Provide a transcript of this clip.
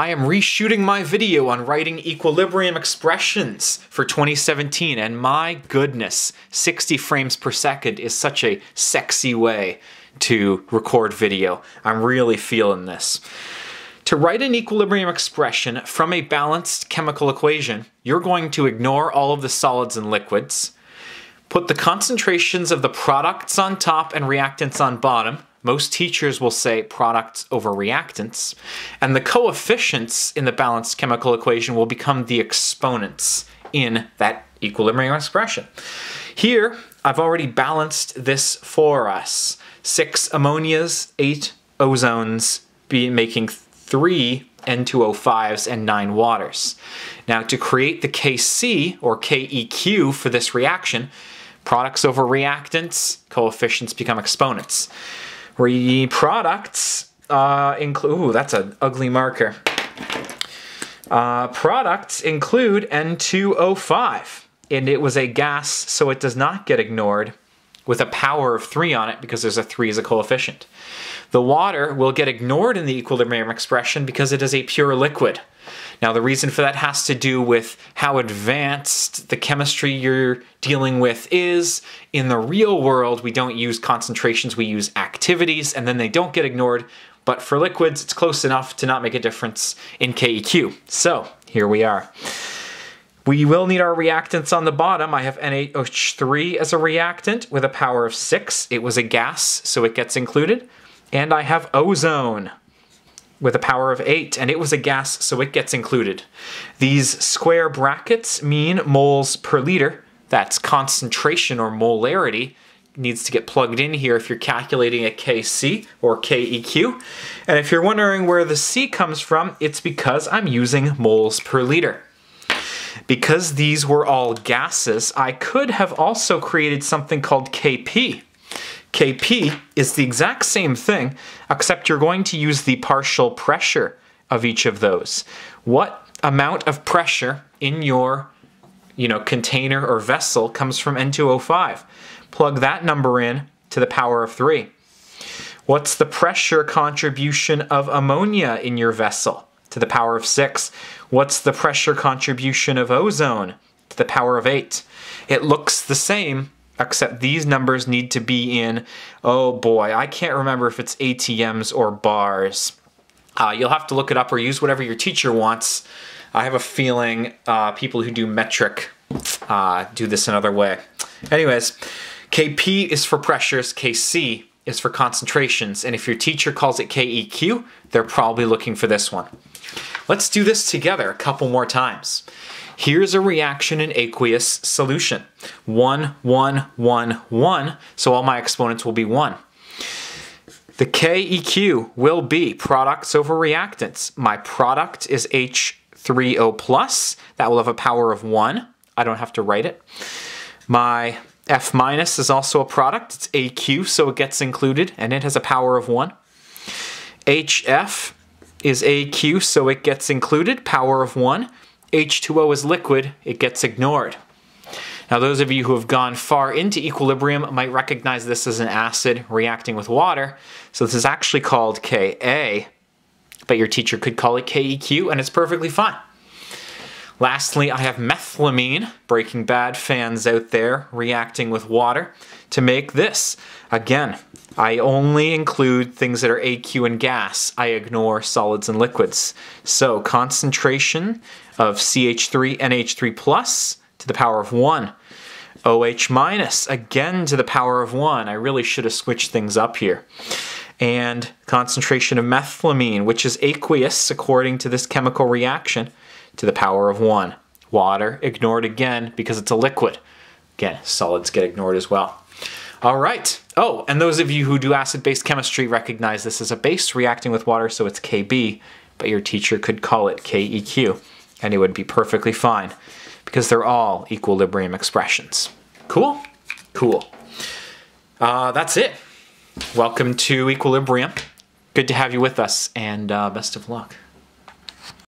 I am reshooting my video on writing equilibrium expressions for 2017, and my goodness, 60 frames per second is such a sexy way to record video. I'm really feeling this. To write an equilibrium expression from a balanced chemical equation, you're going to ignore all of the solids and liquids, put the concentrations of the products on top and reactants on bottom, most teachers will say products over reactants, and the coefficients in the balanced chemical equation will become the exponents in that equilibrium expression. Here, I've already balanced this for us. Six ammonias, eight ozones, be making three N2O5s and nine waters. Now to create the Kc, or KEQ for this reaction, products over reactants, coefficients become exponents. Re products uh, include, ooh, that's an ugly marker. Uh, products include N2O5, and it was a gas, so it does not get ignored with a power of 3 on it because there's a 3 as a coefficient. The water will get ignored in the equilibrium expression because it is a pure liquid. Now, the reason for that has to do with how advanced the chemistry you're dealing with is. In the real world, we don't use concentrations, we use activities, and then they don't get ignored. But for liquids, it's close enough to not make a difference in KEQ. So, here we are. We will need our reactants on the bottom. I have NH3 as a reactant with a power of 6. It was a gas, so it gets included. And I have ozone with a power of 8, and it was a gas, so it gets included. These square brackets mean moles per liter. That's concentration or molarity needs to get plugged in here if you're calculating a Kc or KEQ. And if you're wondering where the C comes from, it's because I'm using moles per liter. Because these were all gases, I could have also created something called Kp. Kp is the exact same thing, except you're going to use the partial pressure of each of those. What amount of pressure in your you know, container or vessel comes from N2O5? Plug that number in to the power of 3. What's the pressure contribution of ammonia in your vessel? To the power of 6. What's the pressure contribution of ozone? To the power of 8. It looks the same, except these numbers need to be in, oh boy, I can't remember if it's ATMs or bars. Uh, you'll have to look it up or use whatever your teacher wants. I have a feeling uh, people who do metric uh, do this another way. Anyways, KP is for pressures, KC is for concentrations, and if your teacher calls it KEQ, they're probably looking for this one. Let's do this together a couple more times. Here's a reaction in aqueous solution. 1, 1, 1, 1, so all my exponents will be 1. The KEQ will be products over reactants. My product is H3O+, plus. that will have a power of 1. I don't have to write it. My F minus is also a product. It's AQ, so it gets included, and it has a power of 1. HF is AQ, so it gets included, power of 1. H2O is liquid, it gets ignored. Now those of you who have gone far into equilibrium might recognize this as an acid reacting with water. So this is actually called Ka, but your teacher could call it KEQ and it's perfectly fine. Lastly, I have methylamine, Breaking Bad fans out there, reacting with water to make this. Again, I only include things that are AQ and gas. I ignore solids and liquids. So concentration of CH3 NH3 plus to the power of 1. OH minus, again to the power of 1. I really should have switched things up here. And concentration of methylamine, which is aqueous according to this chemical reaction, to the power of 1. Water ignored again because it's a liquid. Again, solids get ignored as well. All right. Oh, and those of you who do acid-base chemistry recognize this as a base reacting with water, so it's Kb, but your teacher could call it KEQ and it would be perfectly fine because they're all equilibrium expressions. Cool? Cool. Uh, that's it. Welcome to Equilibrium. Good to have you with us, and uh, best of luck.